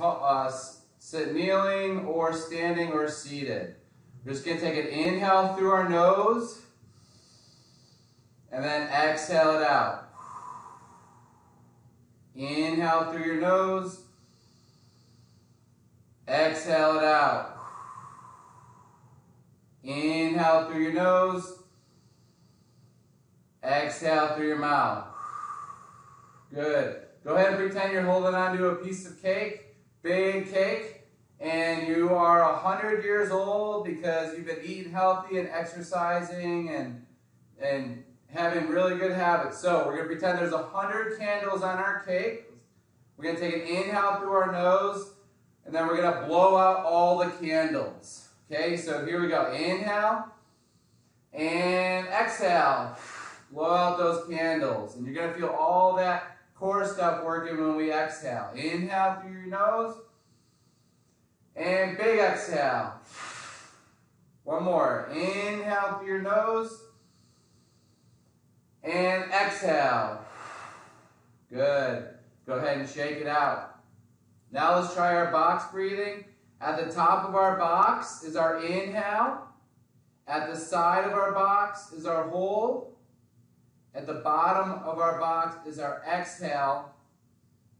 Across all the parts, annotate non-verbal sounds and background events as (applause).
uh, sit kneeling or standing or seated. We're just going to take an inhale through our nose and then exhale it out. Inhale through your nose. Exhale it out. Inhale through your nose. Exhale through your mouth. Good. Go ahead and pretend you're holding onto a piece of cake, big cake, and you are 100 years old because you've been eating healthy and exercising and, and having really good habits. So we're going to pretend there's 100 candles on our cake. We're going to take an inhale through our nose, and then we're going to blow out all the candles. Okay, so here we go. Inhale and exhale. Blow out those candles. And you're going to feel all that core stuff working when we exhale. Inhale through your nose. And big exhale. One more. Inhale through your nose. And exhale. Good. Go ahead and shake it out. Now let's try our box breathing. At the top of our box is our inhale. At the side of our box is our hold. At the bottom of our box is our exhale.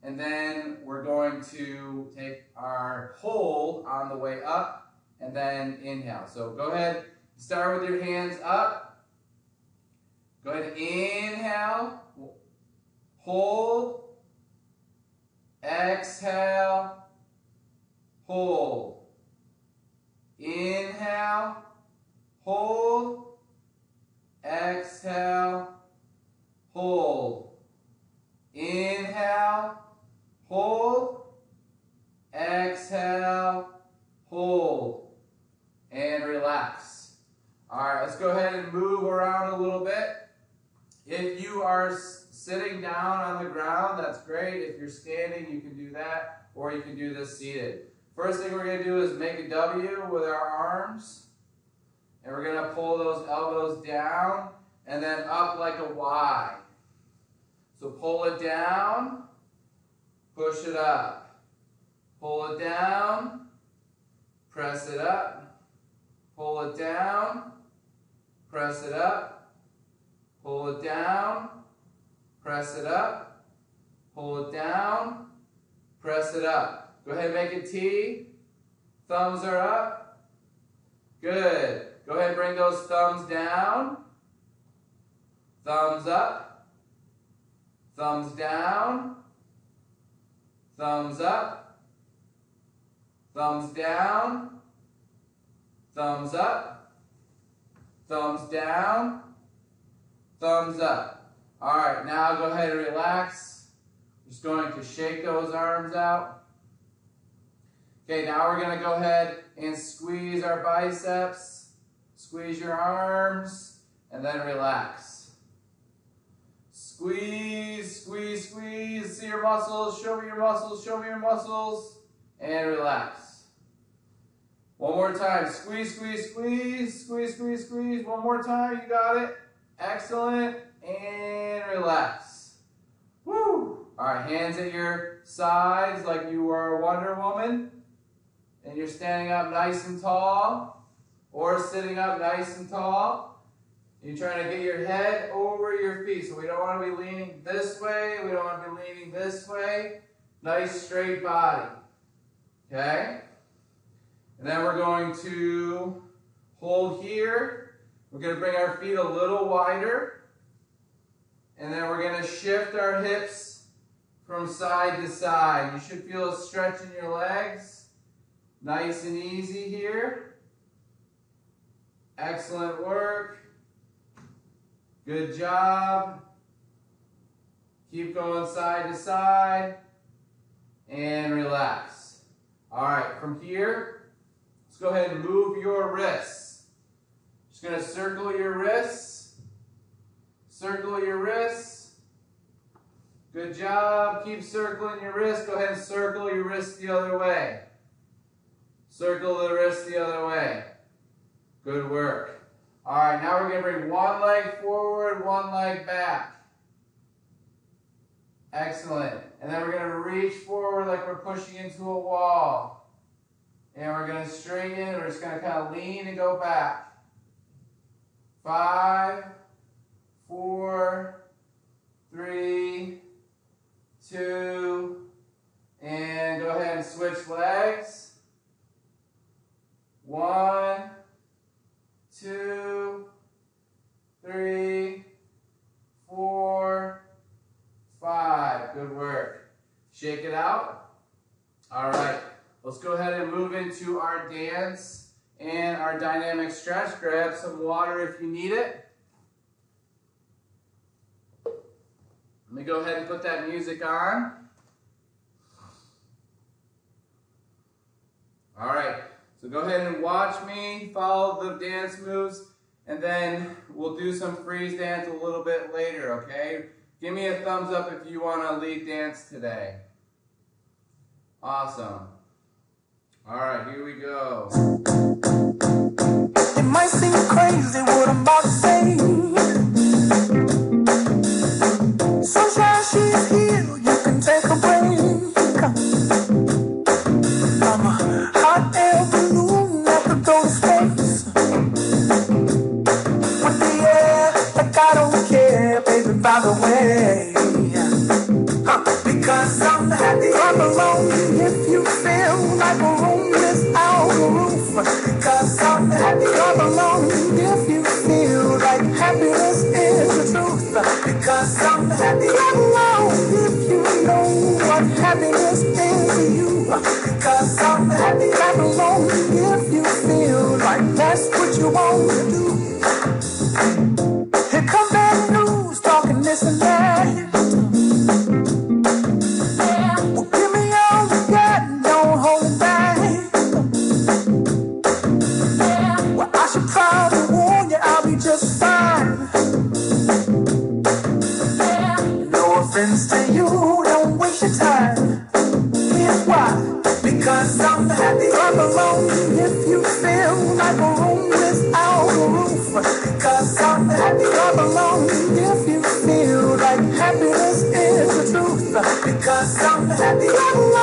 And then we're going to take our hold on the way up and then inhale. So go ahead, start with your hands up. Go ahead inhale, hold, exhale, hold. Inhale, hold, exhale, hold. Inhale, hold. Exhale, hold. And relax. All right, let's go ahead and move around a little bit. If you are sitting down on the ground, that's great. If you're standing, you can do that, or you can do this seated. First thing we're going to do is make a W with our arms. And we're going to pull those elbows down and then up like a Y. So pull it down, push it up. Pull it down, press it up. Pull it down, press it up. Pull it down, press it up. Pull it down, press it up. Go ahead and make a T. Thumbs are up. Good. Go ahead and bring those thumbs down. Thumbs up. Thumbs down. Thumbs up. Thumbs down. Thumbs up. Thumbs down. Thumbs up. All right, now go ahead and relax. Just going to shake those arms out. Okay, now we're going to go ahead and squeeze our biceps. Squeeze your arms, and then relax. Squeeze, squeeze, squeeze. See your muscles. Show me your muscles. Show me your muscles. And relax. One more time. Squeeze, squeeze, squeeze. Squeeze, squeeze, squeeze. One more time. You got it. Excellent. And relax. Woo. All right. Hands at your sides like you were a Wonder Woman. And you're standing up nice and tall. Or sitting up nice and tall. You're trying to get your head over your feet. So we don't want to be leaning this way. We don't want to be leaning this way. Nice straight body. Okay? And then we're going to hold here. We're going to bring our feet a little wider. And then we're going to shift our hips from side to side. You should feel a stretch in your legs. Nice and easy here. Excellent work. Good job. Keep going side to side. And relax. All right, from here, let's go ahead and move your wrists. Just to circle your wrists. Circle your wrists. Good job. Keep circling your wrists. Go ahead and circle your wrists the other way. Circle the wrist the other way. Good work. All right, now we're going to bring one leg forward, one leg back. Excellent. And then we're going to reach forward like we're pushing into a wall. And we're going to straighten. We're just going to kind of lean and go back. Five, four, three, two, and go ahead and switch legs. One, two, three, four, five. Good work. Shake it out. All right. Let's go ahead and move into our dance and our dynamic stretch. Grab some water if you need it. Let me go ahead and put that music on. All right. So go ahead and watch me, follow the dance moves, and then we'll do some freeze dance a little bit later, okay? Give me a thumbs up if you want to lead dance today. Awesome. All right, here we go. It might seem crazy what I'm about to say. I'm happy.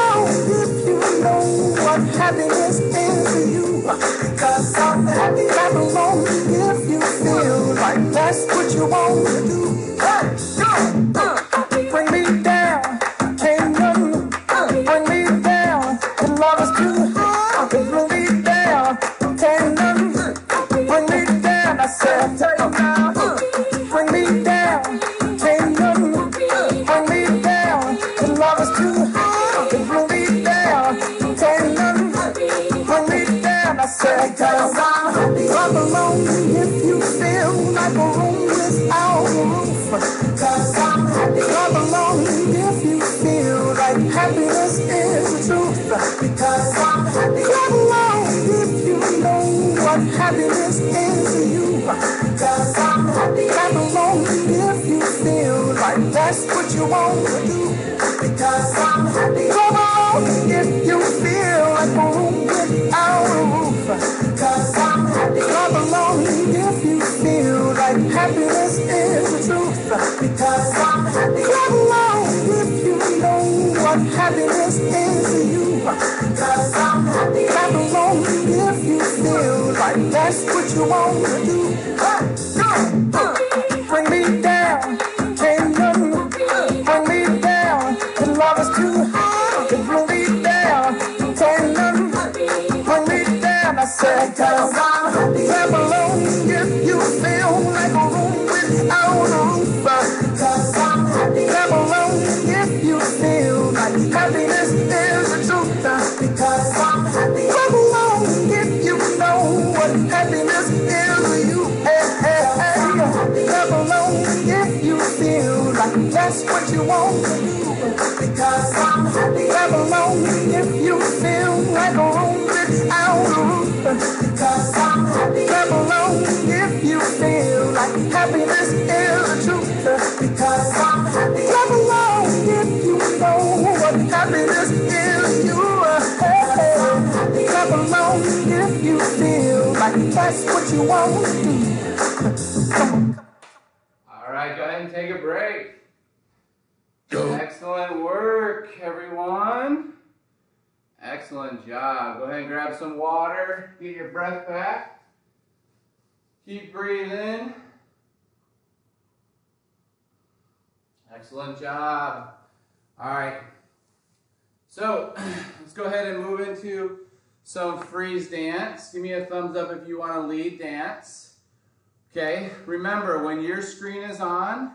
you want to do. That's what you always do. All right, go ahead and take a break. Go. Excellent work, everyone. Excellent job. Go ahead and grab some water. Get your breath back. Keep breathing. Excellent job. All right. So (clears throat) let's go ahead and move into some freeze dance. Give me a thumbs up if you want to lead dance. Okay, remember when your screen is on,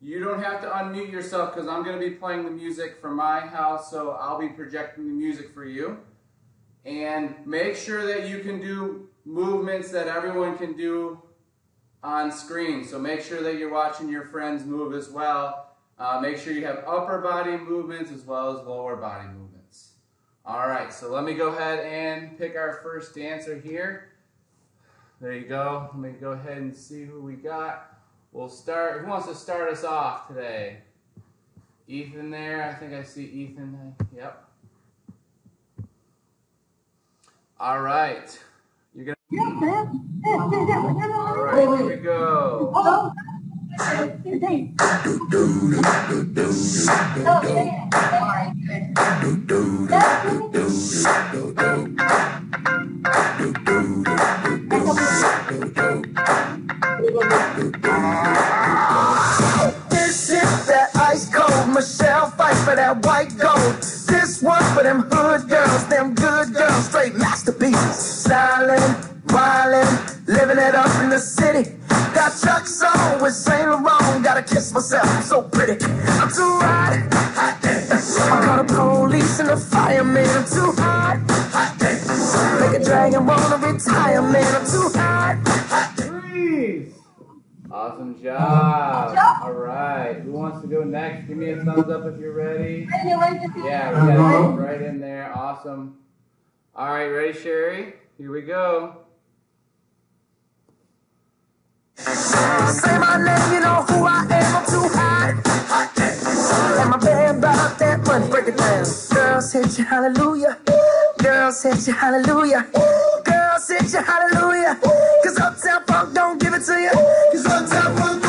you don't have to unmute yourself because I'm going to be playing the music from my house, so I'll be projecting the music for you. And make sure that you can do movements that everyone can do on screen. So make sure that you're watching your friends move as well. Uh, make sure you have upper body movements as well as lower body movements. All right, so let me go ahead and pick our first dancer here. There you go. Let me go ahead and see who we got. We'll start. Who wants to start us off today? Ethan there. I think I see Ethan. Yep. All right. You're gonna. All right. Here we go. This is that ice cold Michelle Pfeiffer that white gold. Awesome job. All right. Who wants to go next? Give me a thumbs up if you're ready. Yeah, we got to go right in there. Awesome. All right, ready, Sherry? Here we go. Say my name, you know who I am. I'm too hot. hot. And my band about that money. Break it down. Girls hit you, hallelujah. Girls hit you, hallelujah. Hit you, hallelujah. Cause Uptown Funk don't give it to you. Cause Uptown Funk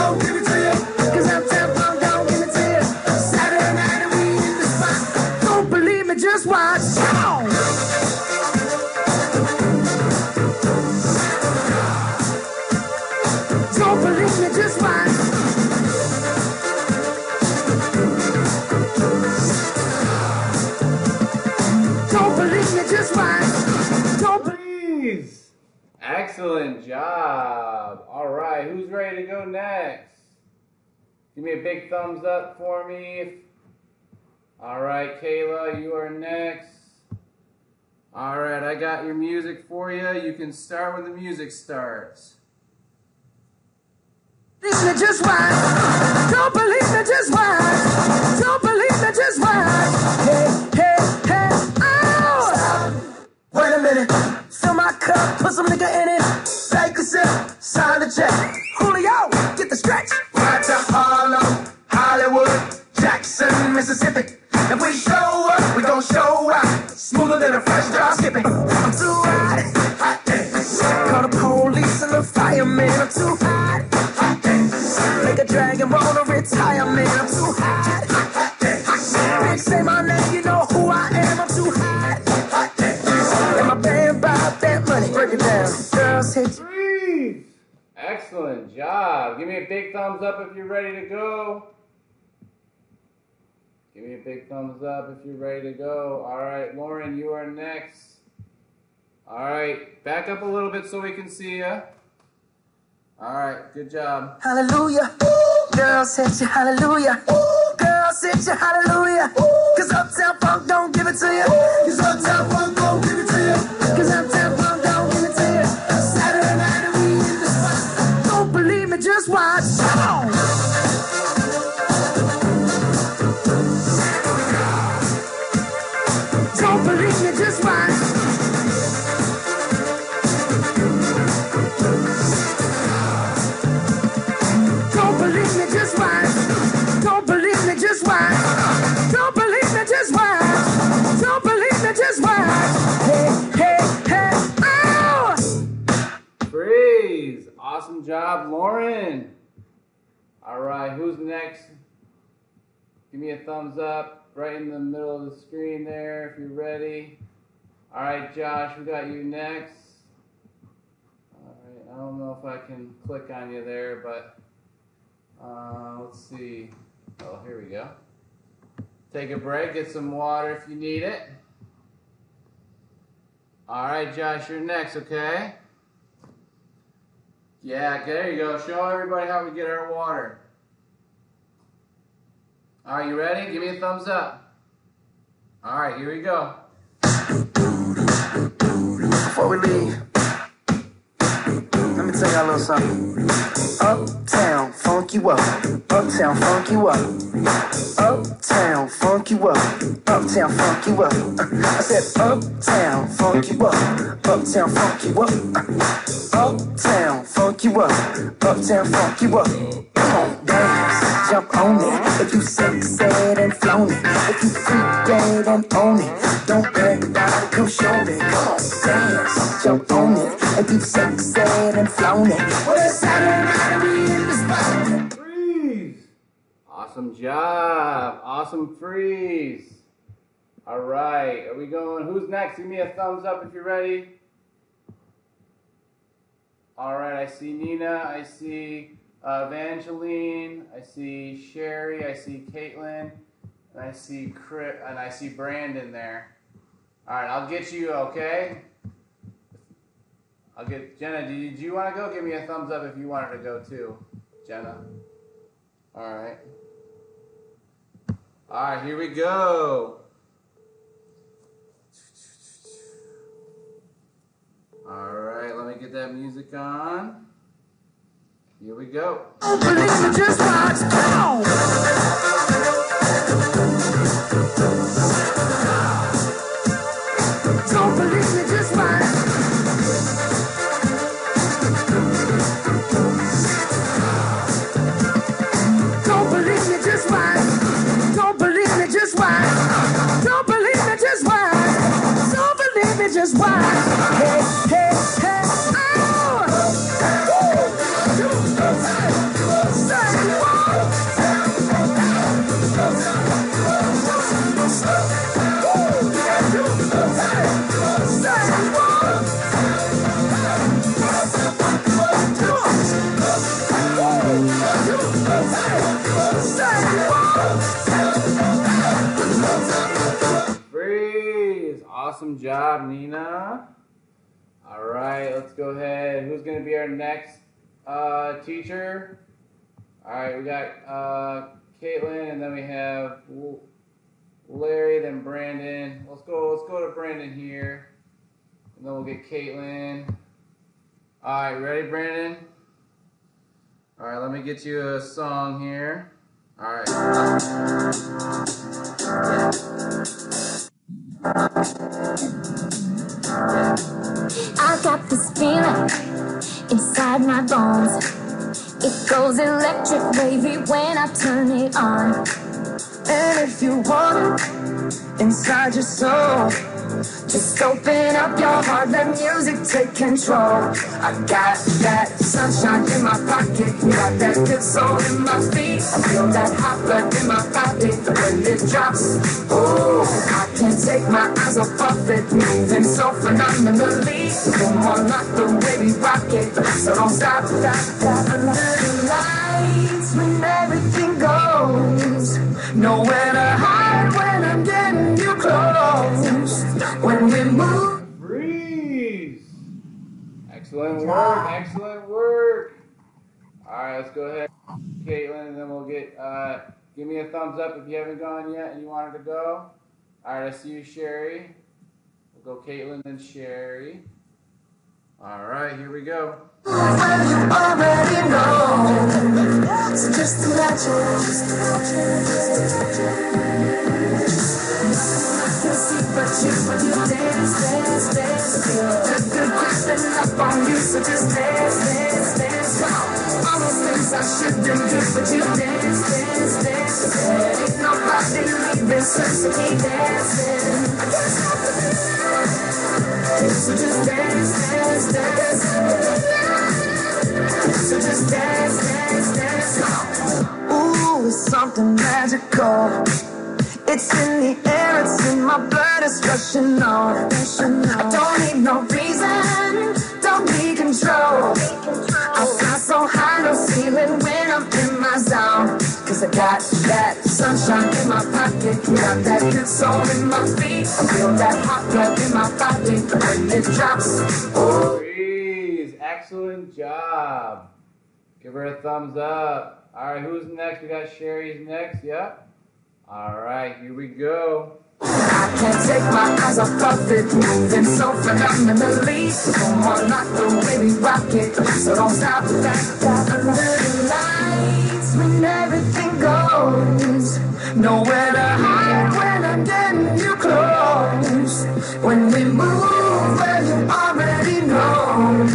Excellent job. All right, who's ready to go next? Give me a big thumbs up for me. All right, Kayla, you are next. All right, I got your music for you. You can start when the music starts. believe me, just watch. Don't believe me, just watch. Don't believe me, just watch. Hey, hey, hey, oh! Wait a minute. Fill my cup, put some nigga in it. Take a sip, sign the check. Julio, get the stretch. Right to Harlem, Hollywood, Jackson, Mississippi. If we show up, we gon' show out. Smoother than a fresh drop skipping. I'm too hot, hot dance. Call the police and the fireman. I'm too hot, hot dance. Make a dragon wanna retire, man. I'm too hot, hot dance. Bitch, say my name, you know Excellent job. Give me a big thumbs up if you're ready to go. Give me a big thumbs up if you're ready to go. All right, Lauren, you are next. All right, back up a little bit so we can see you. All right, good job. Hallelujah. Girls hit you, hallelujah. Girls hit you, hallelujah. Cause Uptown Funk don't give it to you. Cause Uptown Funk don't give it to you. Cause Uptown job, Lauren. All right, who's next? Give me a thumbs up. right in the middle of the screen there if you're ready. All right, Josh, we got you next. All right, I don't know if I can click on you there, but uh, let's see. Oh, here we go. Take a break, get some water if you need it. All right, Josh, you're next, okay? Yeah, there you go. Show everybody how we get our water. Are you ready? Give me a thumbs up. All right, here we go. Before we leave, let me tell y'all a little something. Uptown, funk you up. Uptown, funk you up. Uptown, funk you up. Uptown, funk you up. I said, Uptown, funk you up. Uptown, funk you up. Uptown, funk you up. Uptown, funk you up. Dance, jump on it. If you sexed and flown it, if you freak dead and own it, don't brag about it, come show me. Come on, dance, jump on it. If you sexed and flown it, well, it's Saturday night we in the spot. Freeze! Awesome job. Awesome freeze. All right, are we going? Who's next? Give me a thumbs up if you're ready. All right, I see Nina. I see uh, Evangeline. I see Sherry. I see Caitlin. And I see and I see Brandon there. All right, I'll get you. Okay. I'll get Jenna. Did you want to go? Give me a thumbs up if you wanted to go too, Jenna. All right. All right, here we go. All right, let me get that music on. Here we go. Just watch. Don't believe me, just. Don't believe Awesome job, Nina. All right, let's go ahead. Who's going to be our next uh, teacher? All right, we got uh, Caitlin, and then we have Larry, then Brandon. Let's go. Let's go to Brandon here, and then we'll get Caitlin. All right, ready, Brandon? All right, let me get you a song here. All right. I got this feeling inside my bones. It goes electric wavy when I turn it on. And if you want it inside your soul, just open up your heart, let music take control. I got that sunshine in my pocket, got that good soul in my feet. I feel that hot blood in my body when it drops. Ooh, I can't take my eyes off of it, moving so phenomenally. Come on, like the way we rock it, so don't stop, stop, stop. Under the lights when everything goes, nowhere Excellent work, excellent work. All right, let's go ahead, Caitlin, and then we'll get. Uh, give me a thumbs up if you haven't gone yet and you wanted to go. All right, I see you, Sherry. We'll go, Caitlin, then Sherry. All right, here we go. But you when you dance, dance, dance. Feel the good creeping up on you, so just dance, dance, dance. Wow. All those things I shouldn't do, but you dance, dance, dance. Ain't nobody leaving, so so keep dancing. I can't stop it. So just dance, dance, dance. So just dance, dance, dance. Ooh, it's something magical. It's in the air, it's in my blood, it's rushing on. I don't need no reason, don't need control. I fly so high, no ceiling when I'm in my zone. Cause I got that sunshine in my pocket, got that good soul in my feet. I feel that hot blood in my body when it drops. Ooh. Breeze, excellent job. Give her a thumbs up. All right, who's next? We got Sherry's next. Yep. All right, here we go. I can't take my eyes off of it, moving so phenomenally. Come on, not the way we rock it, so don't stop that. Under the lights, when everything goes, nowhere to hide when I'm getting you close. When we move, you already know.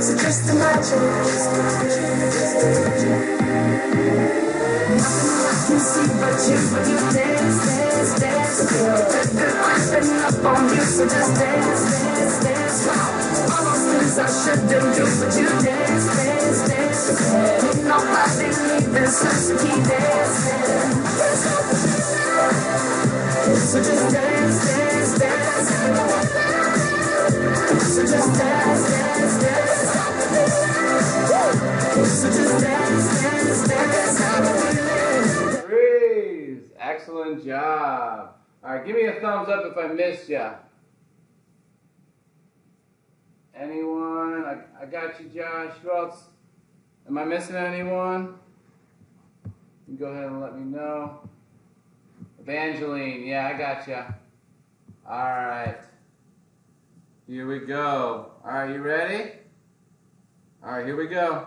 So just imagine. I can see but you, but you dance, dance, dance. Feel the good creeping up on you, so just dance, dance, dance. All those things I shouldn't do, but you dance, dance, dance. Nobody just keep dancing. So just dance, dance, dance. So just dance, dance, dance. So just dance, dance, dance. Excellent job. All right, give me a thumbs up if I missed ya. Anyone? I, I got you, Josh. Who else? Am I missing anyone? You go ahead and let me know. Evangeline, yeah, I got you. All right. Here we go. All right, you ready? All right, here we go.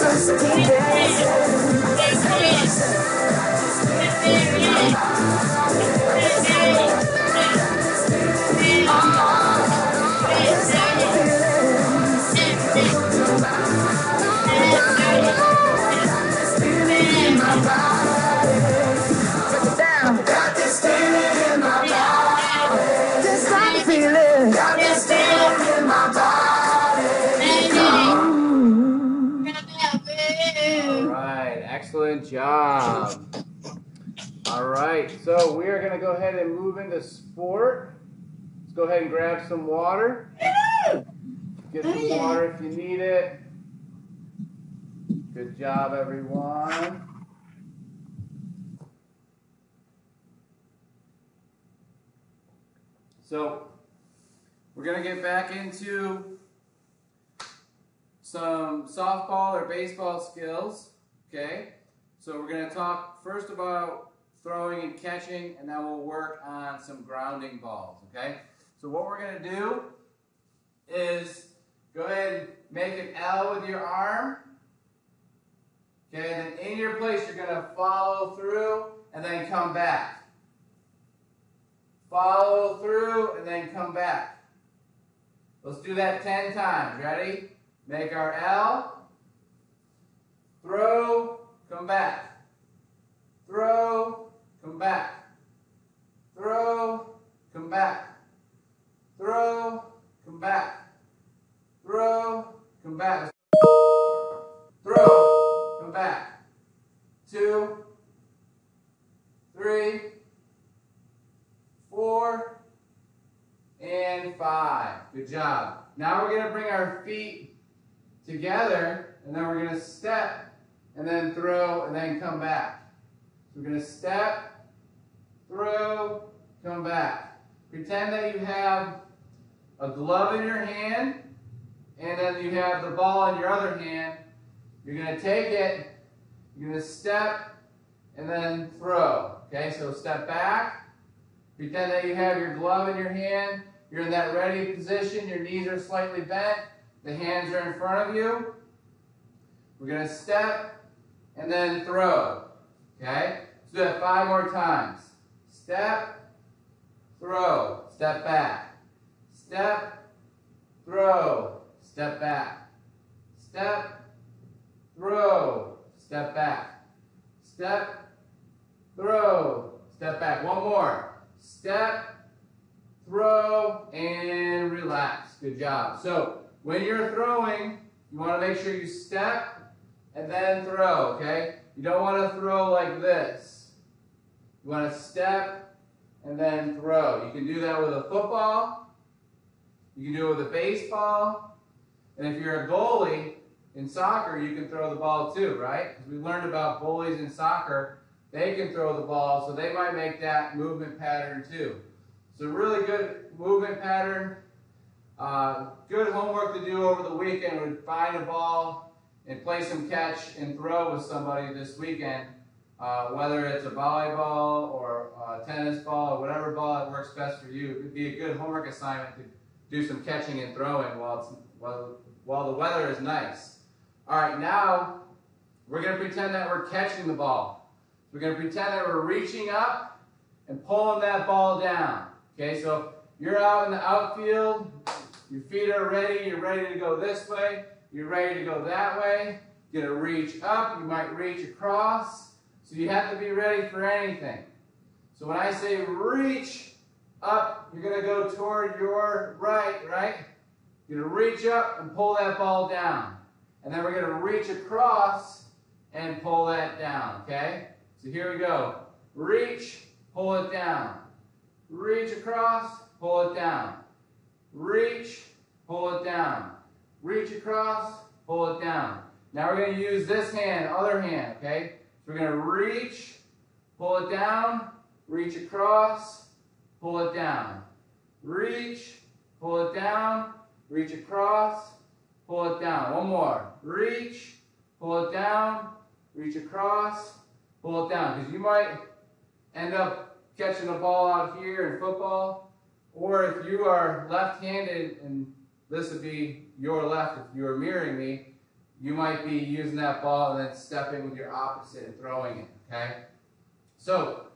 leave this, go ahead and move into sport. Let's go ahead and grab some water. Get some water if you need it. Good job, everyone. So, we're going to get back into some softball or baseball skills. Okay, so we're going to talk first about throwing and catching, and then we'll work on some grounding balls. Okay, so what we're going to do is go ahead and make an L with your arm. Okay, and then in your place, you're going to follow through and then come back. Follow through and then come back. Let's do that 10 times. Ready? Make our L. Throw, come back. Throw, back. Throw, come back. Throw, come back. Throw, come back. Throw, come back. Two, three, four, and five. Good job. Now we're going to bring our feet together, and then we're going to step, and then throw, and then come back. So we're going to step, throw, come back. Pretend that you have a glove in your hand, and then you have the ball in your other hand. You're going to take it, you're going to step, and then throw. Okay, so step back. Pretend that you have your glove in your hand. You're in that ready position. Your knees are slightly bent. The hands are in front of you. We're going to step and then throw. Okay? Let's do that five more times. Step, throw, step back. Step, throw, step back. Step, throw, step back. Step, throw, step back. One more. Step, throw, and relax. Good job. So when you're throwing, you want to make sure you step and then throw, okay? You don't want to throw like this. You want to step and then throw. You can do that with a football. You can do it with a baseball. And if you're a goalie in soccer, you can throw the ball too, right? Because we learned about goalies in soccer. They can throw the ball, so they might make that movement pattern too. So really good movement pattern. Uh, good homework to do over the weekend would find a ball and play some catch and throw with somebody this weekend. Uh, whether it's a volleyball or a tennis ball or whatever ball that works best for you, it'd be a good homework assignment to do some catching and throwing while, it's, while, while the weather is nice. All right, now we're going to pretend that we're catching the ball. We're going to pretend that we're reaching up and pulling that ball down. Okay, so you're out in the outfield, your feet are ready, you're ready to go this way, you're ready to go that way. You're going to reach up, you might reach across. So you have to be ready for anything. So when I say reach up, you're going to go toward your right, right? You're going to reach up and pull that ball down. And then we're going to reach across and pull that down, okay? So here we go. Reach, pull it down. Reach across, pull it down. Reach, pull it down. Reach across, pull it down. Now we're going to use this hand, other hand, okay? We're going to reach, pull it down, reach across, pull it down. Reach, pull it down, reach across, pull it down. One more. Reach, pull it down, reach across, pull it down. Because you might end up catching the ball out here in football, or if you are left-handed, and this would be your left if you were mirroring me, you might be using that ball and then stepping with your opposite and throwing it, okay? So,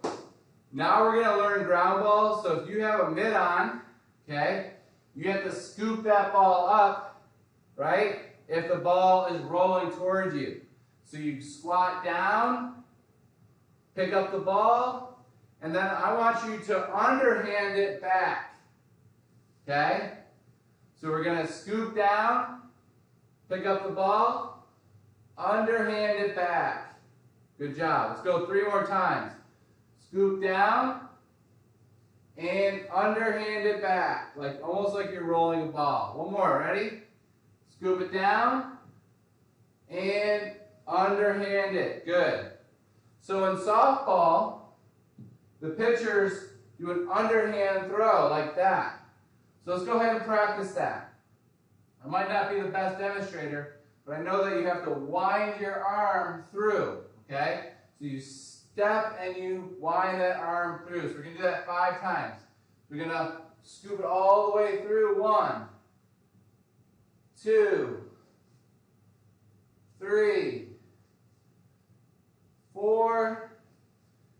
now we're going to learn ground balls. So if you have a mitt on, okay, you have to scoop that ball up, right, if the ball is rolling towards you. So you squat down, pick up the ball, and then I want you to underhand it back. Okay? So we're going to scoop down, pick up the ball, underhand it back. Good job. Let's go three more times. Scoop down, and underhand it back, like almost like you're rolling a ball. One more, ready? Scoop it down, and underhand it. Good. So in softball, the pitchers do an underhand throw like that. So let's go ahead and practice that. I might not be the best demonstrator, but I know that you have to wind your arm through, okay? So you step and you wind that arm through. So we're going to do that five times. We're going to scoop it all the way through. One, two, three, four,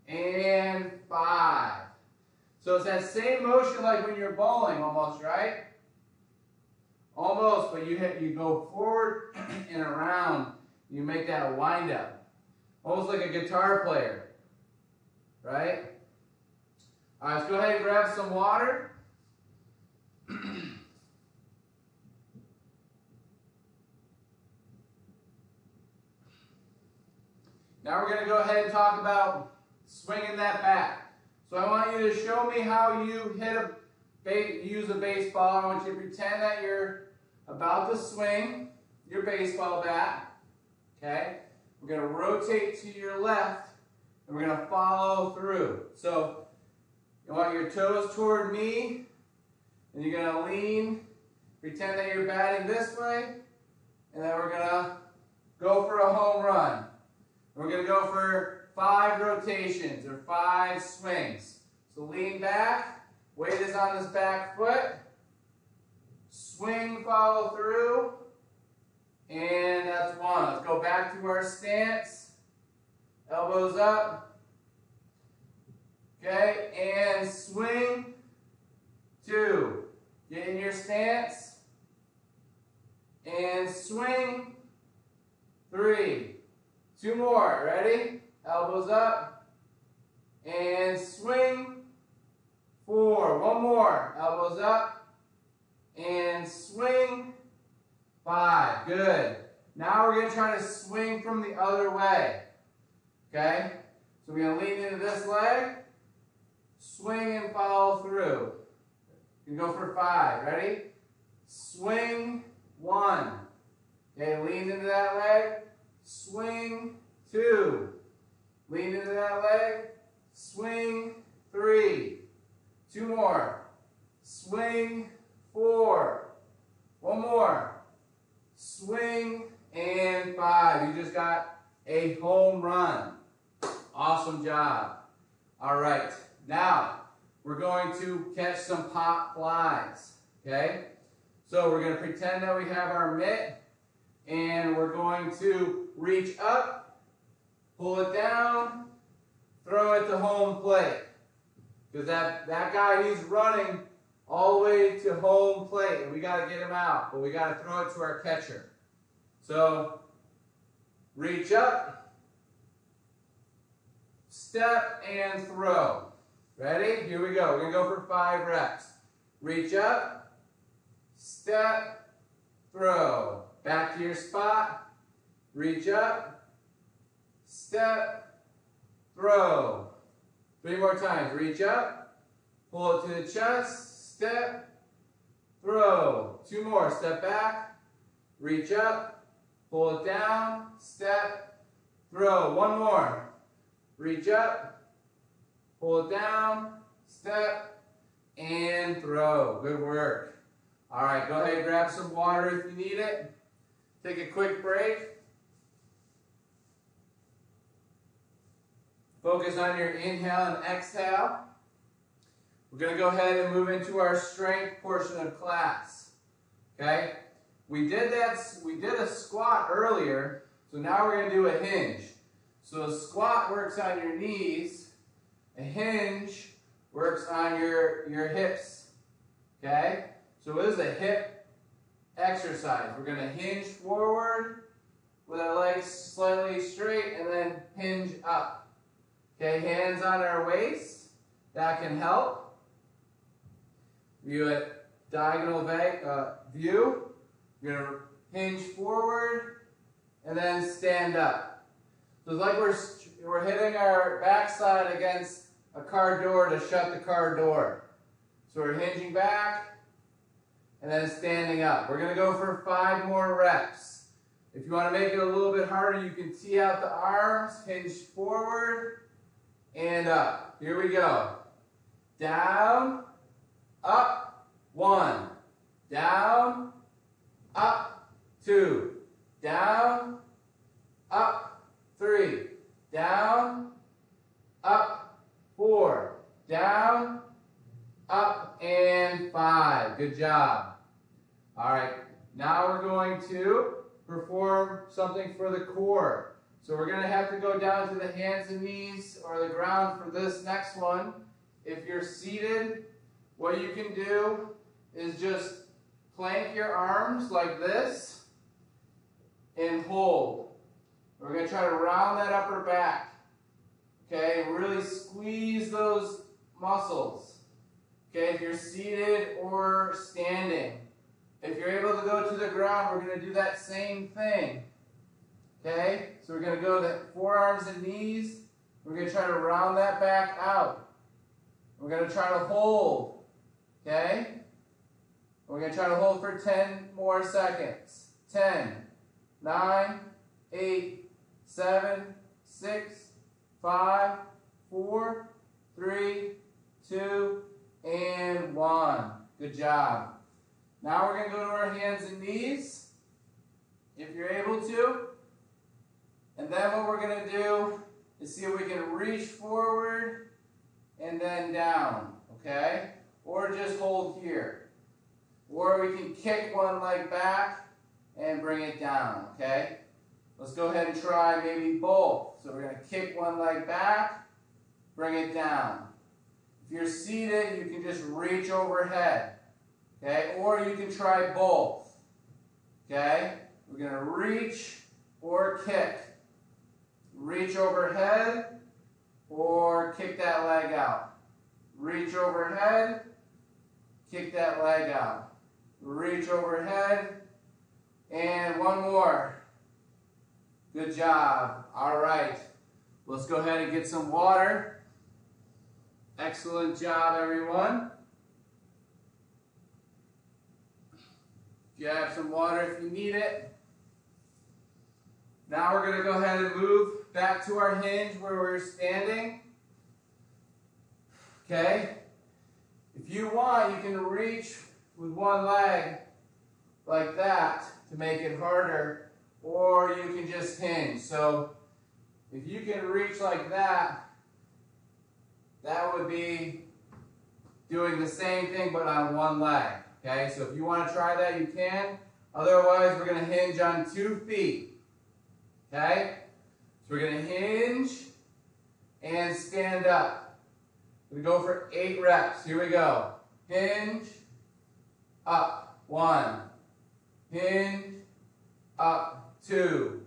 and five. So it's that same motion like when you're bowling almost, right? Almost, but you hit, you go forward (clears throat) and around. You make that wind up. Almost like a guitar player, right? All right, let's go ahead and grab some water. (clears throat) now we're going to go ahead and talk about swinging that bat. So I want you to show me how you hit a, use a baseball. I want you to pretend that you're about to swing your baseball bat. Okay? We're to rotate to your left, and we're to follow through. So you want your toes toward me, and you're to lean, pretend that you're batting this way, and then we're to go for a home run. We're to go for five rotations or five swings. So lean back, weight is on this back foot, swing, follow through, And that's one. Let's go back to our stance. Elbows up. Okay, and swing. Two. Get in your stance. And swing. Three. Two more. Ready? Elbows up. And swing. Four. One more. Elbows up. And swing. Five. Good. Now we're going to try to swing from the other way. Okay? So we're going to lean into this leg. Swing and follow through. You go for five. Ready? Swing. One. Okay, lean into that leg. Swing. Two. Lean into that leg. Swing. Three. Two more. Swing. Four. One more. Swing. And five. You just got a home run. Awesome job. All right. Now, we're going to catch some pop flies. Okay? So we're going to pretend that we have our mitt and we're going to reach up, pull it down, throw it to home plate. Because that, that guy, he's running all the way to home plate. And we got to get him out, but we got to throw it to our catcher. So, reach up, step, and throw. Ready? Here we go. We're going to go for five reps. Reach up, step, throw. Back to your spot. Reach up, step, throw. Three more times. Reach up, pull it to the chest, step, throw. Two more. Step back, reach up, pull it down, step, throw. One more. Reach up, pull it down, step, and throw. Good work. All right, go ahead grab some water if you need it. Take a quick break. Focus on your inhale and exhale. We're going to go ahead and move into our strength portion of class. Okay? We did that, we did a squat earlier, so now we're going to do a hinge. So a squat works on your knees, a hinge works on your, your hips. Okay? So it is a hip exercise. We're going to hinge forward with our legs slightly straight and then hinge up. Okay, hands on our waist. That can help. View it diagonal uh, view. You're going to hinge forward and then stand up. So it's like we're, we're hitting our backside against a car door to shut the car door. So we're hinging back and then standing up. We're going to go for five more reps. If you want to make it a little bit harder, you can tee out the arms, hinge forward, and up. Here we go. Down, up, one. Down, up, two. Down, up, three. Down, up, four. Down, up, and five. Good job. All right, now we're going to perform something for the core. So we're going to have to go down to the hands and knees or the ground for this next one. If you're seated, what you can do is just plank your arms like this and hold. We're going to try to round that upper back. Okay, really squeeze those muscles. Okay, if you're seated or standing. If you're able to go to the ground, we're going to do that same thing. Okay, so we're going to go to forearms and knees. We're going to try to round that back out. We're going to try to hold. Okay? We're going to try to hold for 10 more seconds. 10, 9, 8, 7, 6, 5, 4, 3, 2, and 1. Good job. Now we're going to go to our hands and knees, if you're able to. And then what we're going to do is see if we can reach forward and then down, okay? Or just hold here. Or we can kick one leg back and bring it down, okay? Let's go ahead and try maybe both. So we're going to kick one leg back, bring it down. If you're seated, you can just reach overhead, okay? Or you can try both, okay? We're going to reach or kick. Reach overhead or kick that leg out. Reach overhead, kick that leg out. Reach overhead, and one more. Good job. All right. Let's go ahead and get some water. Excellent job, everyone. Grab some water if you need it. Now we're going to go ahead and move back to our hinge where we're standing. Okay? If you want, you can reach with one leg like that to make it harder, or you can just hinge. So if you can reach like that, that would be doing the same thing but on one leg. Okay, so if you want to try that, you can. Otherwise, we're going to hinge on two feet. Okay, so we're going to hinge and stand up. We go for eight reps. Here we go. Hinge, up, one. Hinge, up, two.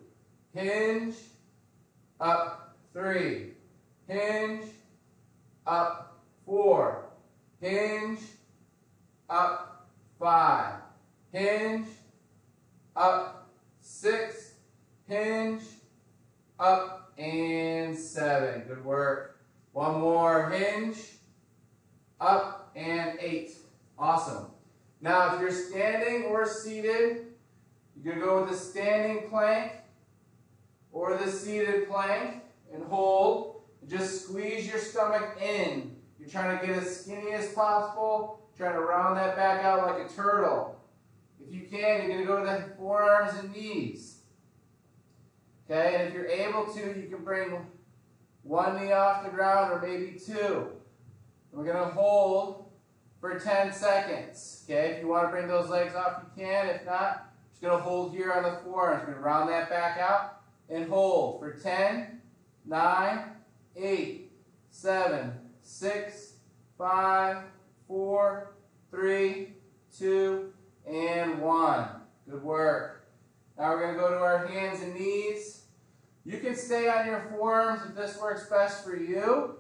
Hinge, up, three. Hinge, up, four. Hinge, up, five. Hinge, up, six. Hinge, up, and seven. Good work. One more hinge, up, and eight. Awesome. Now, if you're standing or seated, you can go with the standing plank or the seated plank and hold. Just squeeze your stomach in. You're trying to get as skinny as possible. Trying to round that back out like a turtle. If you can, you're going to go to the forearms and knees. Okay, and if you're able to, you can bring one knee off the ground or maybe two. We're going to hold for 10 seconds. Okay, if you want to bring those legs off, you can. If not, just going to hold here on the forearms. We're Going to round that back out and hold for 10, 9, 8, 7, 6, 5, 4, 3, 2, and 1. Good work. Now we're going to go to our hands and knees. You can stay on your forearms if this works best for you.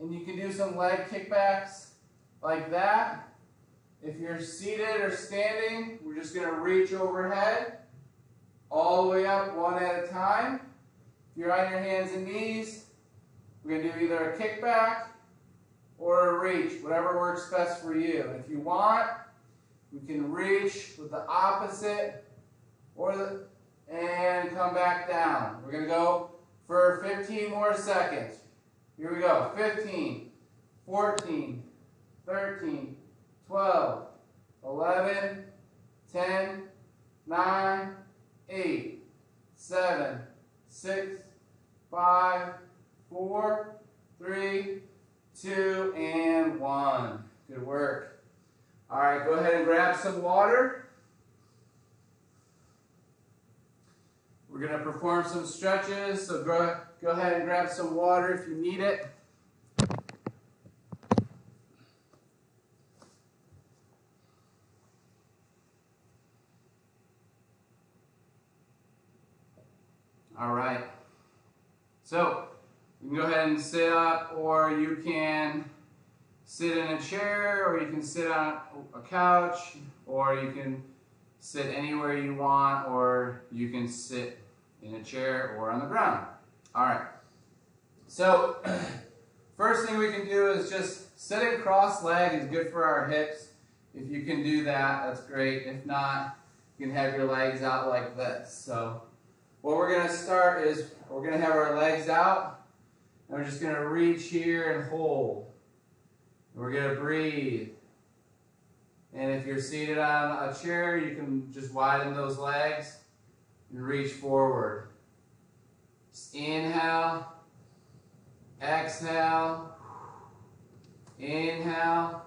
And you can do some leg kickbacks like that. If you're seated or standing, we're just going to reach overhead all the way up one at a time. If you're on your hands and knees, we're going to do either a kickback or a reach, whatever works best for you. if you want, we can reach with the opposite or the and come back down. We're going to go for 15 more seconds. Here we go. 15, 14, 13, 12, 11, 10, 9, 8, 7, 6, 5, 4, 3, 2, and 1. Good work. All right, go ahead and grab some water. We're going to perform some stretches, so go, go ahead and grab some water if you need it. All right. So you can go ahead and sit up or you can sit in a chair or you can sit on a couch or you can sit anywhere you want or you can sit in a chair or on the ground. All right. So (clears throat) first thing we can do is just sitting cross-legged is good for our hips. If you can do that, that's great. If not, you can have your legs out like this. So what we're going to start is we're going to have our legs out, and we're just going to reach here and hold. We're going to breathe. And if you're seated on a chair, you can just widen those legs and reach forward. Inhale, exhale, inhale,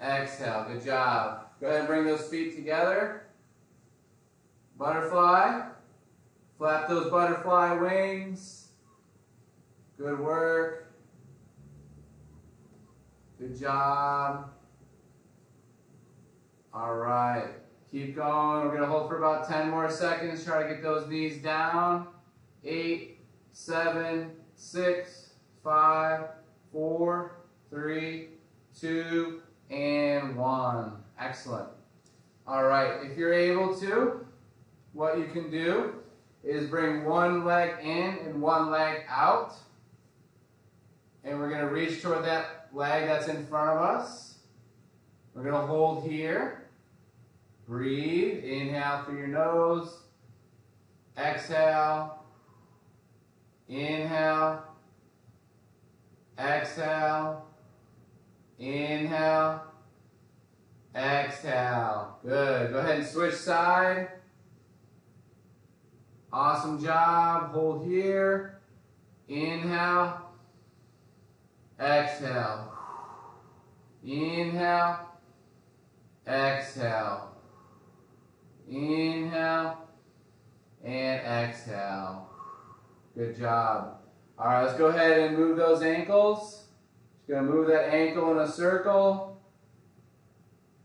exhale. Good job. Go ahead and bring those feet together. Butterfly. Flap those butterfly wings. Good work. Good job. All right. Keep going. We're going to hold for about 10 more seconds. Try to get those knees down. Eight, seven, six, five, four, three, two, and one. Excellent. All right. If you're able to, what you can do is bring one leg in and one leg out. And we're going to reach toward that leg that's in front of us. We're going to hold here. Breathe. Inhale through your nose. Exhale. Inhale. Exhale. Inhale. Exhale. Good. Go ahead and switch side. Awesome job. Hold here. Inhale. Exhale. Inhale. Exhale. Inhale. And exhale. Good job. All right, let's go ahead and move those ankles. Just to move that ankle in a circle.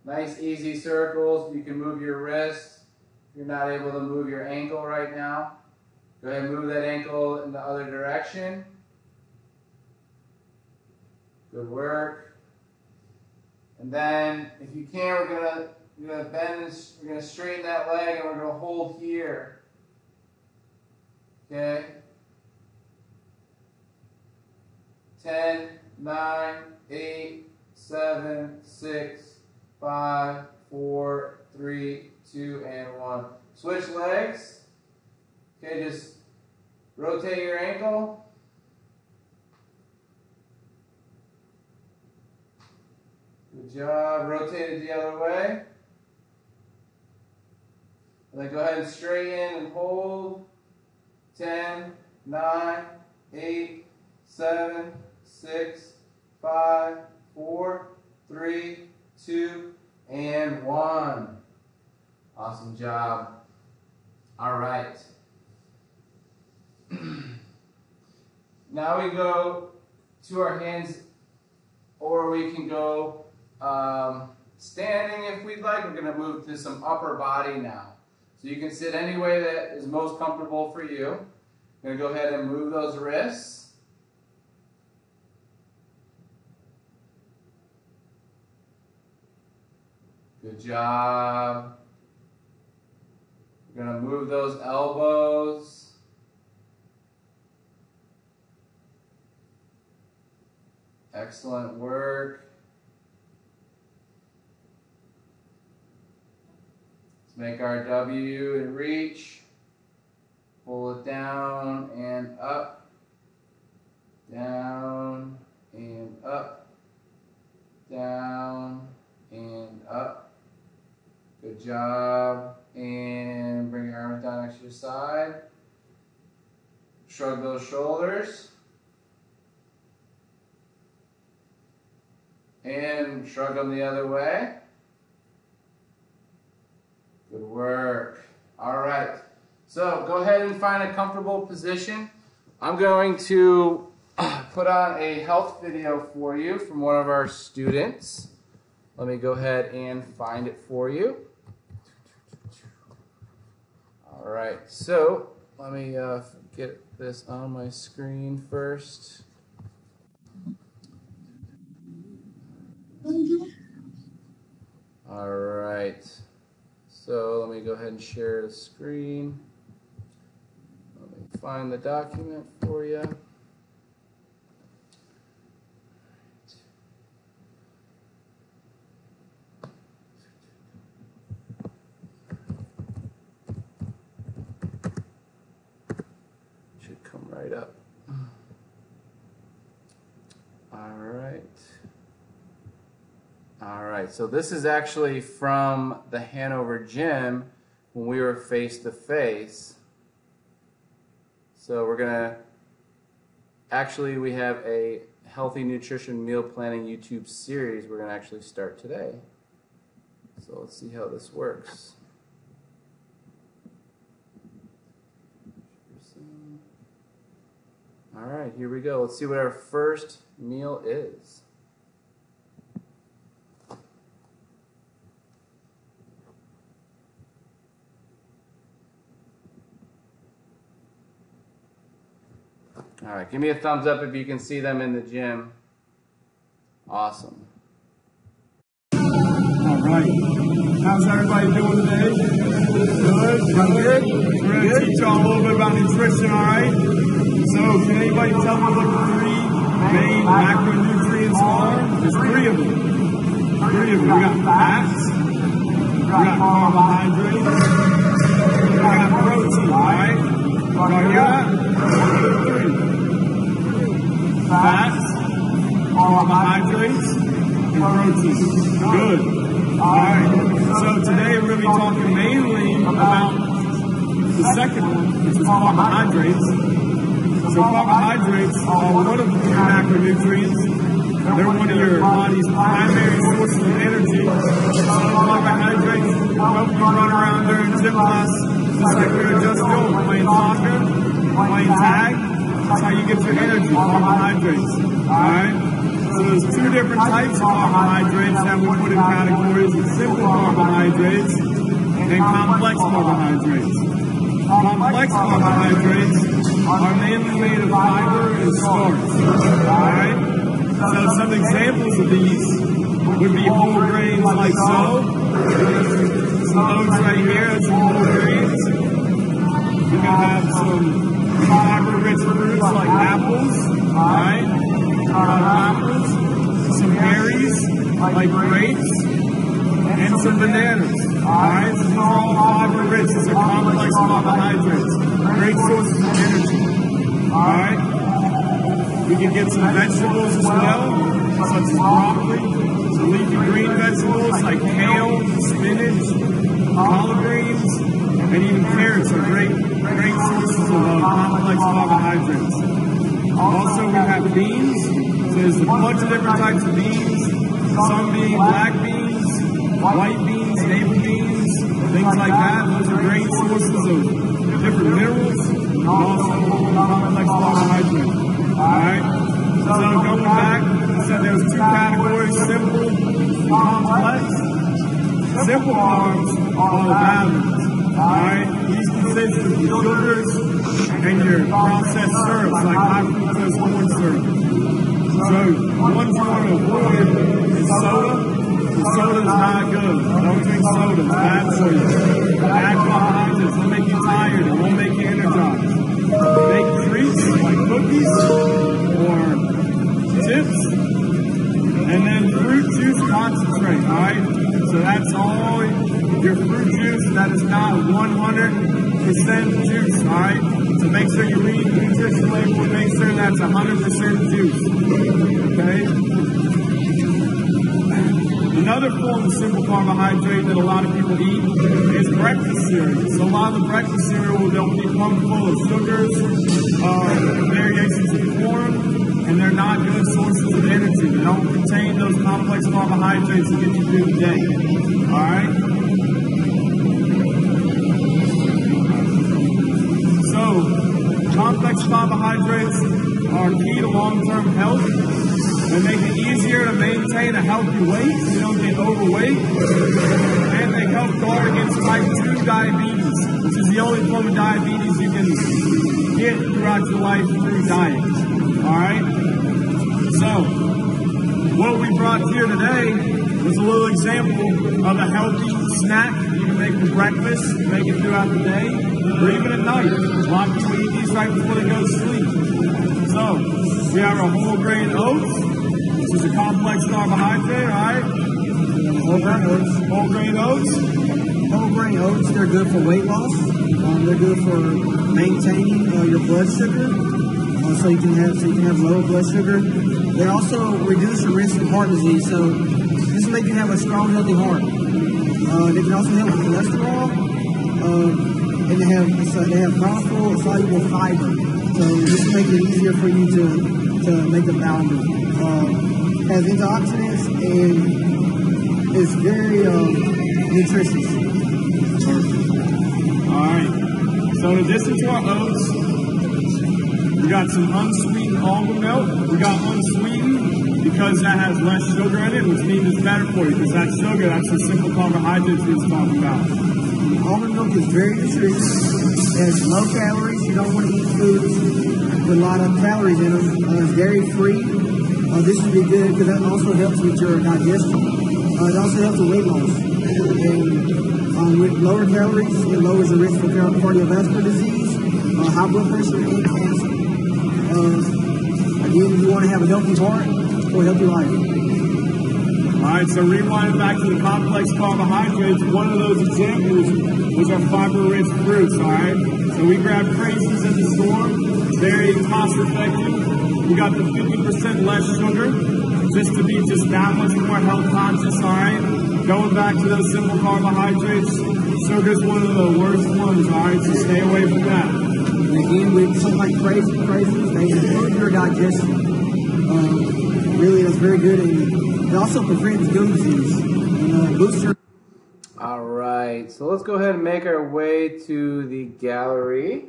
Nice, easy circles. You can move your wrist. If you're not able to move your ankle right now, go ahead and move that ankle in the other direction. Good work. And then, if you can, we're gonna we're gonna bend. We're gonna straighten that leg, and we're gonna hold here. Okay. 10, 9, 8, 7, 6, 5, 4, 3, 2, and 1. Switch legs. Okay, just rotate your ankle. Good job. Rotate it the other way. And then go ahead and straighten and hold. 10, 9, 8, 7, 6, 5, 4, 3, 2, and 1. Awesome job. All right. (clears throat) now we go to our hands, or we can go um, standing if we'd like. We're going to move to some upper body now. So you can sit any way that is most comfortable for you. I'm going to go ahead and move those wrists. Good job. We're going to move those elbows. Excellent work. Let's make our W and reach. Pull it down and up. Down and up. Down and up. Good job. And bring your arms down next to your side. Shrug those shoulders. And shrug them the other way. Good work. All right. So go ahead and find a comfortable position. I'm going to (clears throat) put on a health video for you from one of our students. Let me go ahead and find it for you. All right, so let me uh, get this on my screen first. All right, so let me go ahead and share the screen. Let me find the document for you. right, so this is actually from the Hanover gym when we were face to face. So we're going to, actually we have a healthy nutrition meal planning YouTube series we're going to actually start today. So let's see how this works. All right, here we go. Let's see what our first meal is. All right, give me a thumbs up if you can see them in the gym. Awesome. All right. How's everybody doing today? Good. Good. We're going to teach y'all a little bit about nutrition, all right? So, can anybody tell me what the three main macronutrients are? There's three of them. Three of them. We got fats, we got carbohydrates, we got protein, all right? That? Three. Fats, carbohydrates, and protein. Good. Alright, so today we're going to be talking mainly about the second one, which is carbohydrates. So carbohydrates are one of the macronutrients. They're one of your body's primary sources of energy. So carbohydrates help you run around during gym class just like we were just doing, playing soccer, playing tag. That's how you get your energy, carbohydrates. Alright? So there's two different types of carbohydrates that we put in categories of simple carbohydrates and complex carbohydrates. Complex carbohydrates are mainly made of fiber and starch. Alright? So some examples of these would be whole grains like so. Some oats right here, whole grains. You can have some fiber-rich fruits like apples. Alright? apples, some berries, like grapes, and some bananas. Alright, these are all fiber rich. These are complex carbohydrates. Great sources of energy. Alright? We can get some vegetables as well, such as broccoli, some leafy green vegetables like kale, spinach, collard greens, and even carrots are great, great sources of uh, complex carbohydrates. Also, we have beans. There's a bunch of different types of beans. Some being black beans, white beans, navel beans, things like that. Those are great sources of different minerals and also complex carbohydrates. Alright? So going back, I said there was two categories, simple complex. Simple carbs are the balance. Alright? Sugars and your processed syrups like high fructose corn syrup. So one you of avoid is soda. Soda is not good. Don't drink soda. It's bad for you. Carbohydrates will make you tired. It won't make you energized. Make treats like cookies or chips. And then fruit juice concentrate, alright? So that's all your fruit juice that is not 100% juice, alright? So make sure you read the nutrition label and make sure that's 100% juice, okay? Another form of simple carbohydrate that a lot of people eat is breakfast cereal. So a lot of the breakfast cereal, they'll be plumb full of sugars, uh, variations of corn, and they're not good sources of energy. They don't contain those complex carbohydrates that get you through the day. All right? Complex carbohydrates are key to long-term health. They make it easier to maintain a healthy weight so you don't get overweight. And they help guard against type 2 diabetes, which is the only form of diabetes you can get throughout your life through diet. Alright? So, what we brought here today was a little example of a healthy snack you can make for breakfast, make it throughout the day, or even at night. A lot of people eat these right before they go to sleep. So, we have our whole grain oats, which is a complex carbohydrate, alright? Whole grain oats. Whole grain oats. Whole grain oats, they're good for weight loss. Um, they're good for maintaining uh, your blood sugar, uh, so you can have so you can have low blood sugar. They also reduce the risk of heart disease, so this will make you have a strong, healthy heart. Uh, they can also help with cholesterol, uh, and they have so they have powerful soluble fiber. So this will make it easier for you to to make a move. Uh, has antioxidants and is very um, nutritious. Alright. So in addition to our oats, we got some unsweetened almond milk. We got unsweetened because that has less sugar in it, which means it's better for you because that sugar, that's the simple carbohydrates we was talking about. Almond milk is very nutritious. It's low calories. You don't want to eat foods with a lot of calories in them. Uh, it's dairy free. Uh, this would be good because that also helps with your digestion. Uh, it also helps with weight loss. And um, with lower calories, it lowers the risk for cardiovascular disease, uh, high blood pressure, and cancer. Uh, again, you want to have a healthy heart or a healthy life. All right, so rewinding back to the complex carbohydrates, one of those examples was our fiber-rich fruits, all right? So we grabbed craisins at the store, very cost effective. We got the 50% less sugar, just to be just that much more health conscious, all right? Going back to those simple carbohydrates, sugar's one of the worst ones, all right? So stay away from that. And again, with something like crazy, crazy, they improve your digestion. Um, really, that's very good, it also prevents gum disease and uh, All right, so let's go ahead and make our way to the gallery.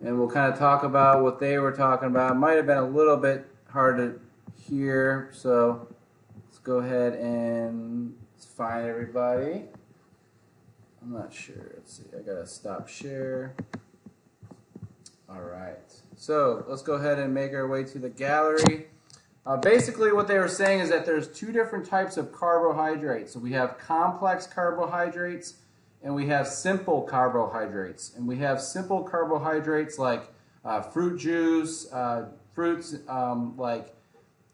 And we'll kind of talk about what they were talking about. Might have been a little bit hard to hear, so let's go ahead and find everybody. I'm not sure. Let's see. I gotta stop share. All right. So let's go ahead and make our way to the gallery. Uh, basically, what they were saying is that there's two different types of carbohydrates. So we have complex carbohydrates and we have simple carbohydrates. And we have simple carbohydrates like uh, fruit juice, uh, fruits um, like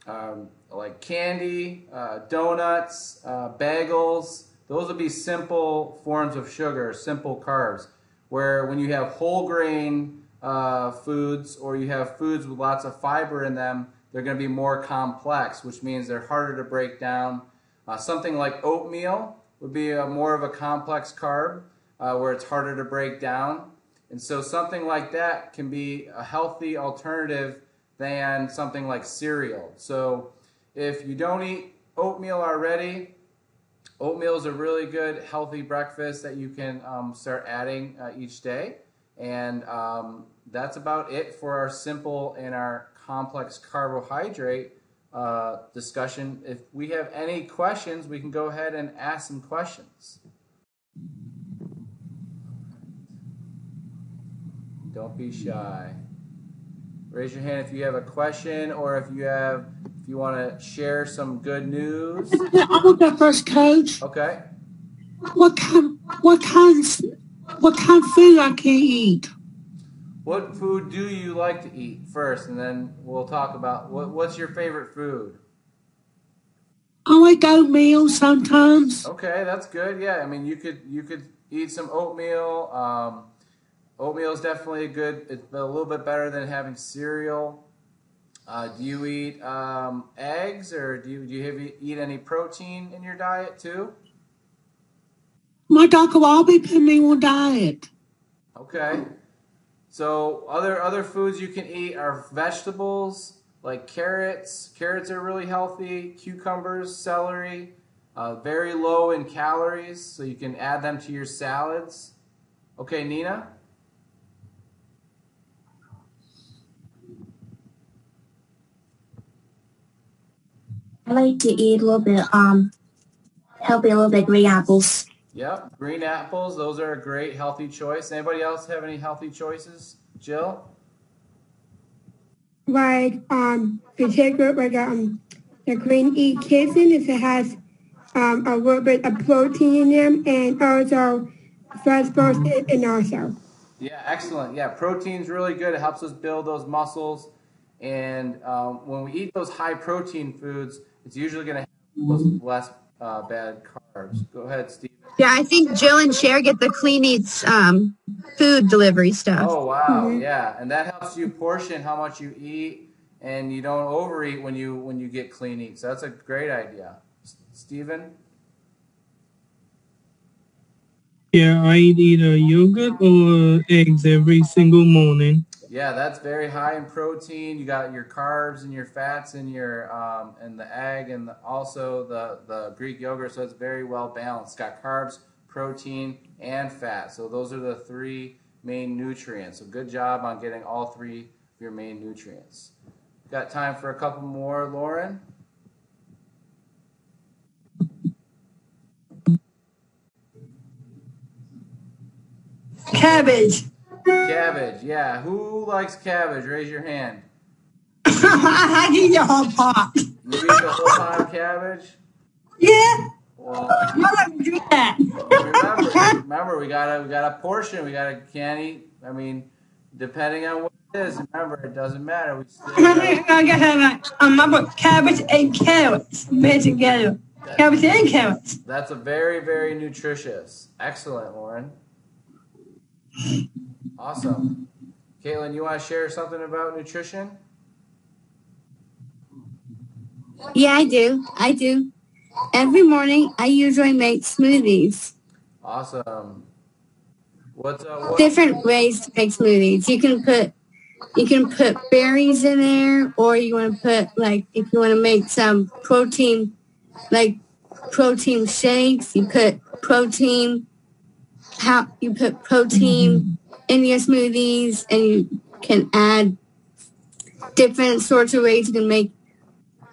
um, like candy, uh, donuts, uh, bagels. Those would be simple forms of sugar, simple carbs. Where when you have whole grain uh, foods or you have foods with lots of fiber in them, they're going to be more complex, which means they're harder to break down. Uh, something like oatmeal would be a, more of a complex carb uh, where it's harder to break down. And so something like that can be a healthy alternative than something like cereal. So if you don't eat oatmeal already, oatmeal is a really good healthy breakfast that you can um, start adding uh, each day. And um, that's about it for our simple and our complex carbohydrate uh, discussion. If we have any questions, we can go ahead and ask some questions. Don't be shy. Raise your hand if you have a question or if you have if you want to share some good news. I will go first, Coach. Okay. What kind? What kinds? What kind of food I can eat? What food do you like to eat first, and then we'll talk about what, what's your favorite food. I like oatmeal sometimes. Okay, that's good. Yeah, I mean you could you could eat some oatmeal. Um, oatmeal is definitely a good. It's a little bit better than having cereal. Uh, do you eat um, eggs, or do you do you have, eat any protein in your diet too? My doctor will be putting me on diet. Okay. So other other foods you can eat are vegetables like carrots. Carrots are really healthy. Cucumbers, celery, uh, very low in calories, so you can add them to your salads. Okay, Nina. I like to eat a little bit, um, healthy, a little bit green apples. Yep, green apples. Those are a great healthy choice. Anybody else have any healthy choices? Jill. like um particular like um the green E kissing if it has um a little bit of protein in them and also vegetables and also. Yeah, excellent. Yeah, protein's really good. It helps us build those muscles. And um, when we eat those high protein foods, it's usually going to have less uh, bad carbs. Go ahead, Steve. Yeah, I think Jill and Cher get the Clean Eats um, food delivery stuff. Oh wow, yeah, and that helps you portion how much you eat, and you don't overeat when you when you get clean eats. That's a great idea, S- Steven? Yeah, I eat either yogurt or eggs every single morning. Yeah, that's very high in protein. You got your carbs and your fats and your um, and the egg and the, also the the Greek yogurt. So it's very well balanced. It's got carbs, protein, and fat. So those are the three main nutrients. So good job on getting all three of your main nutrients. Got time for a couple more, Lauren? Cabbage. Cabbage, yeah. Who likes cabbage? Raise your hand. I eat the whole pot. You eat the whole pot of cabbage? Yeah. Well, I don't do that. remember, remember, we got a we got a portion. We got a can't eat. I mean, depending on what it is. Remember, it doesn't matter. We still I gotta, have a, a map of cabbage and carrots made together. Cabbage and carrots. that's a very very nutritious. Excellent, Lauren. Awesome. Caitlin, you want to share something about nutrition? Yeah, I do. I do. Every morning, I usually make smoothies. Awesome. What's uh, what, Different ways to make smoothies. You can put you can put berries in there, or you want to put like if you want to make some protein, like protein shakes. You put protein. How you put protein in your smoothies, and you can add different sorts of ways you can make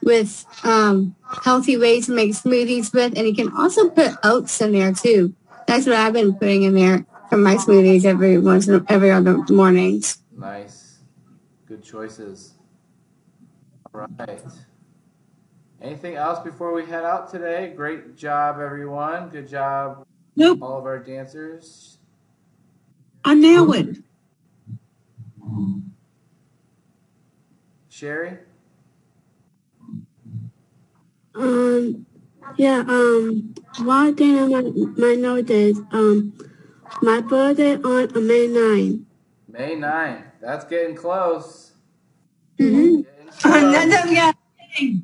with um, healthy ways to make smoothies with, and you can also put oats in there too. That's what I've been putting in there for my smoothies every once in, every other mornings. Nice. Good choices. All right. Anything else before we head out today? Great job, everyone. Good job, Nope, all of our dancers. I nailed it. Sherry? Um, yeah, um, one thing I might, might note is, um, my birthday on May 9. May 9th. That's getting close. Mm-hmm. Getting close. (laughs)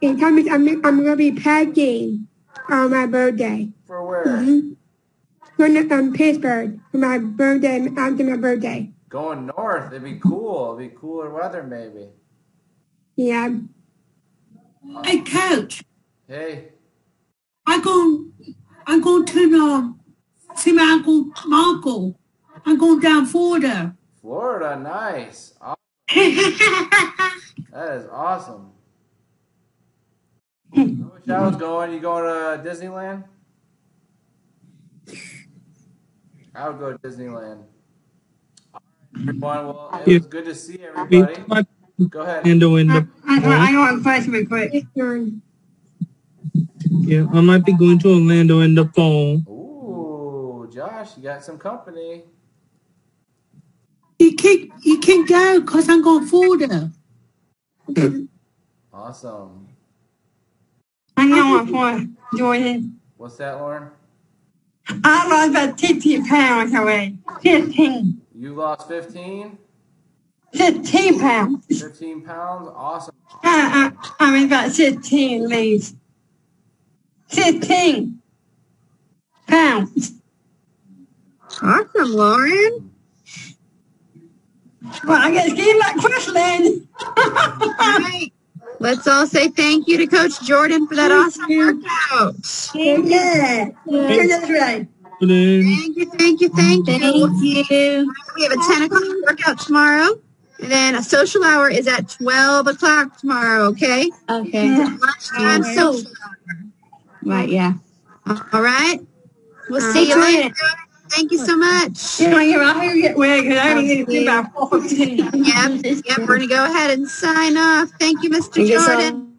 In comments, I'm, I'm gonna be packing on my birthday. For where? Mm-hmm. Going um, Pittsburgh for my birthday, after my birthday. Going north. It'd be cool. It'd be cooler weather, maybe. Yeah. Hey, coach, Hey, I go, I go to the see my uncle Michael. I'm going down Florida. Florida. Nice. Aw- (laughs) That is awesome. (laughs) I wish I was going. You going to Disneyland? I would go to Disneyland. All right, everyone, well, it was good to see We everybody. Go ahead. handle in the I. I, I want to question real quick. Yeah, I might be going to Orlando in the fall. Ooh, Josh, you got some company. You can't, you can't go because I'm going to Florida. Awesome. I know what for Jordan. What's that, Lauren? I lost about 15 pounds already. 15. You lost 15? 15 pounds. 15 pounds? Awesome. I, I, I mean about 15 at least. 15 pounds. Awesome, Lauren. Well, I guess give that question. (laughs) All right. Let's all say thank you to Coach Jordan for that awesome workout. yeah. Yeah, that's right. Thank you, thank you, thank you. Thank you. We have a 10 o'clock workout tomorrow. And then a social hour is at 12 o'clock tomorrow, okay? Okay. Lunchtime social hour. Right, yeah. All right. We'll see you later. Thank you so much. You know, you're out here get wet because I didn't get about 14. (laughs) Yep, yep. We're going to go ahead and sign off. Thank you, Mr. Thank you so Jordan.